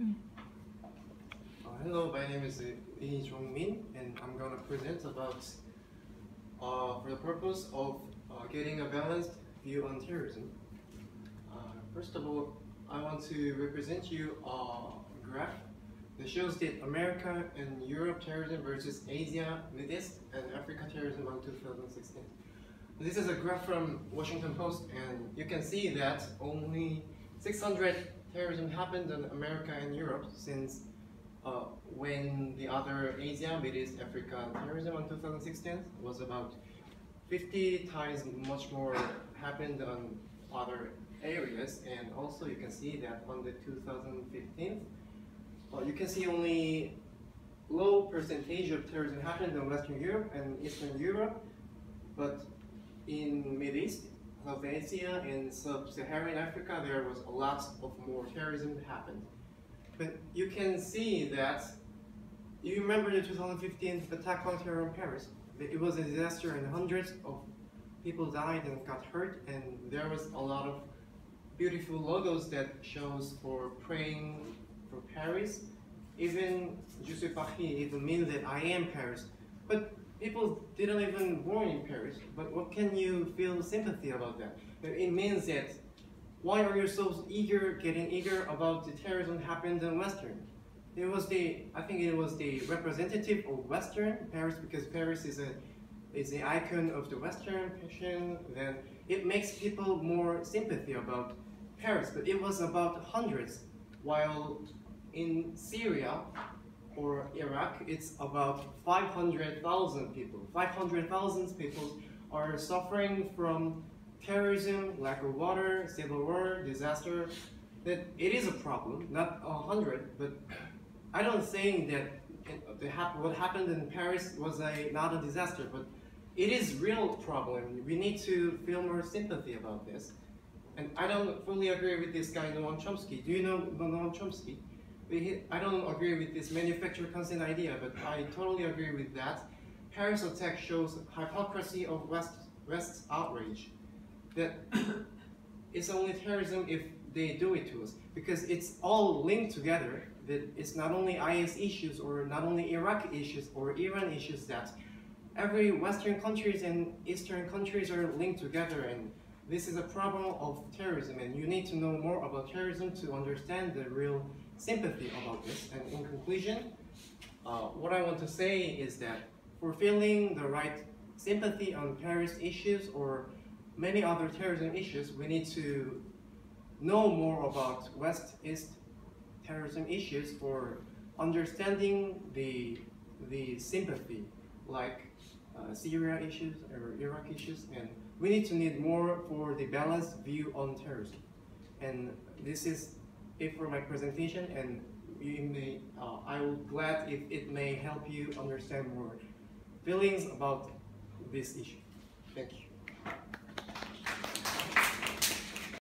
Mm. Uh, hello, my name is Lee Jong-min, and I'm going to present about, uh, for the purpose of uh, getting a balanced view on terrorism. Uh, first of all, I want to represent you a graph that shows that America and Europe terrorism versus Asia, Middle East, and Africa terrorism on 2016. This is a graph from Washington Post, and you can see that only 600 terrorism happened in America and Europe since uh, when the other Asia, Middle East, Africa terrorism in 2016 was about 50 times much more happened on other areas. And also you can see that on the 2015 well, you can see only low percentage of terrorism happened in Western Europe and Eastern Europe but in Middle East Asia and Sub-Saharan Africa, there was a lot of more terrorism that happened. But you can see that, you remember the 2015 attack on terror in Paris? It was a disaster and hundreds of people died and got hurt and there was a lot of beautiful logos that shows for praying for Paris. Even Je suis even means that I am Paris. But people didn't even born in Paris, but what can you feel sympathy about that? It means that why are you so eager, getting eager about the terrorism happened in Western? It was the, I think it was the representative of Western Paris because Paris is a is the icon of the Western passion. Then it makes people more sympathy about Paris, but it was about hundreds, while in Syria or Iraq, it's about 500,000 people. 500,000 people are suffering from terrorism, lack of water, civil war, disaster. That it is a problem, not a hundred, but I don't think that what happened in Paris was a not a disaster, but it is real problem. We need to feel more sympathy about this. And I don't fully agree with this guy, Noam Chomsky. Do you know Noam Chomsky? I don't agree with this manufactured consent idea, but I totally agree with that. Paris attack shows hypocrisy of West, West's outrage. That it's only terrorism if they do it to us. Because it's all linked together. That it's not only IS issues or not only Iraq issues or Iran issues that every Western countries and Eastern countries are linked together and this is a problem of terrorism and you need to know more about terrorism to understand the real sympathy about this. And in conclusion, uh, what I want to say is that for feeling the right sympathy on terrorist issues or many other terrorism issues, we need to know more about West-East terrorism issues for understanding the, the sympathy, like uh, Syria issues or Iraq issues, and we need to need more for the balanced view on terrorism. And this is for my presentation and may, uh, I will glad if it may help you understand more feelings about this issue. Thank you.